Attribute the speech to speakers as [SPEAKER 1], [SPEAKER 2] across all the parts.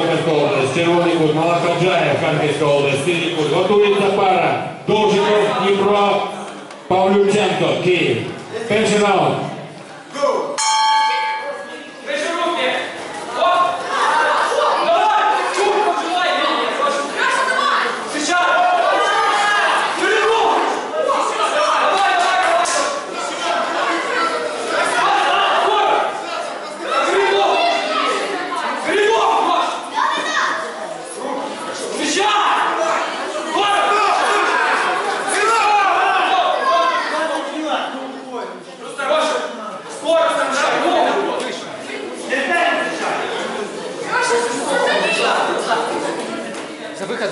[SPEAKER 1] Житомирська область, Червоний кут, Малахаджаєв, Харківська область, Синій кут. Готується пара. Довжиков, Дніпро, Павлюченко, Київ. Перший раунд.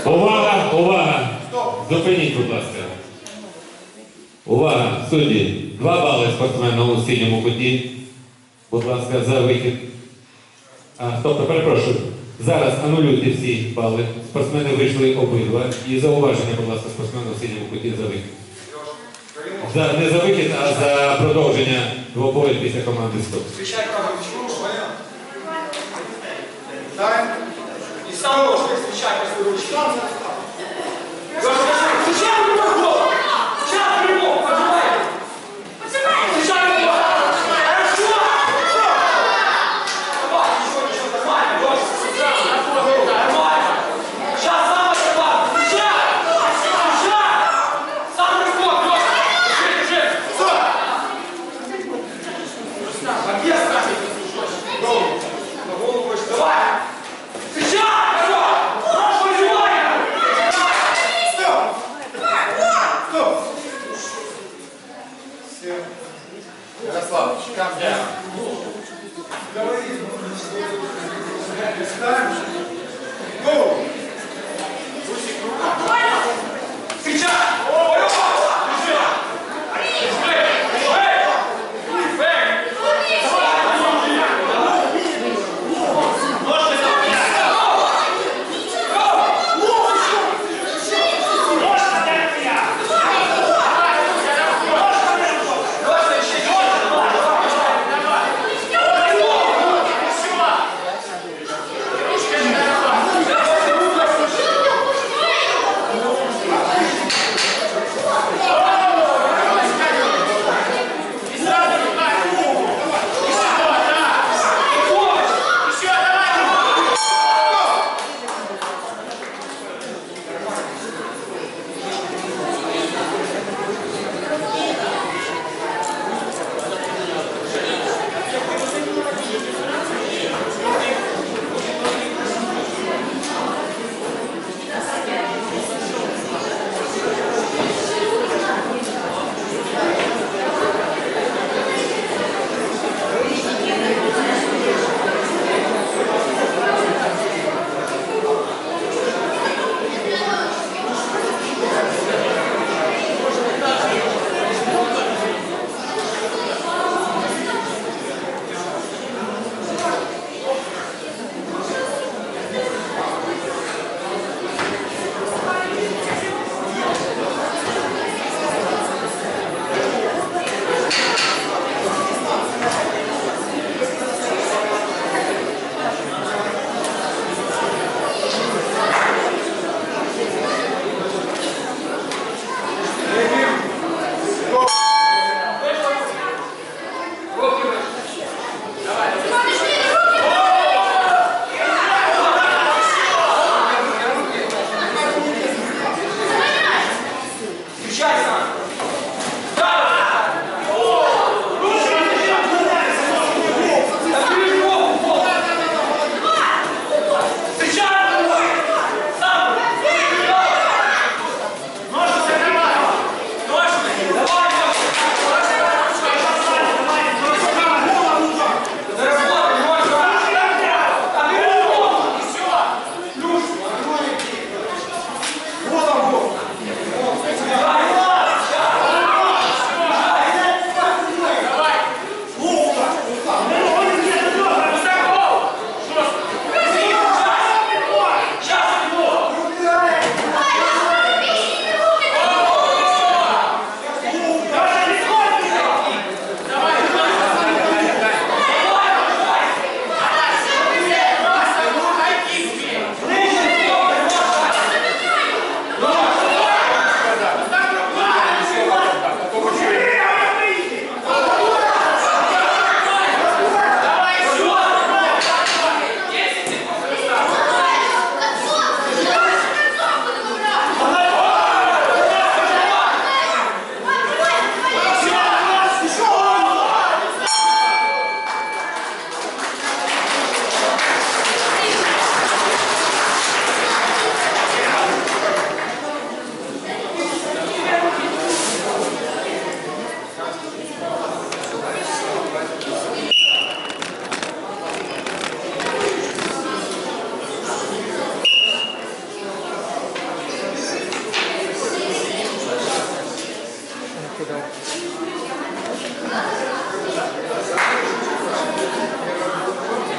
[SPEAKER 1] Увага, увага! Зупиніть, будь ласка. Увага, судді. Два бали спортсмену у синьому куті. Будь ласка, за вихід. А, тобто, перепрошую. Зараз анулюйте всі бали. Спортсмени вийшли обидва. І зауваження, будь ласка, спортсмену у синьому куті за вихід. За, не за вихід, а за продовження двобою після команди стоп.
[SPEAKER 2] gostosa?
[SPEAKER 1] estarmos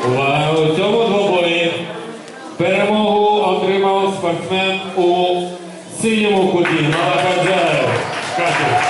[SPEAKER 1] У цьому двобої перемогу отримав спортсмен у синьому куті Малахадзяєв. Катя.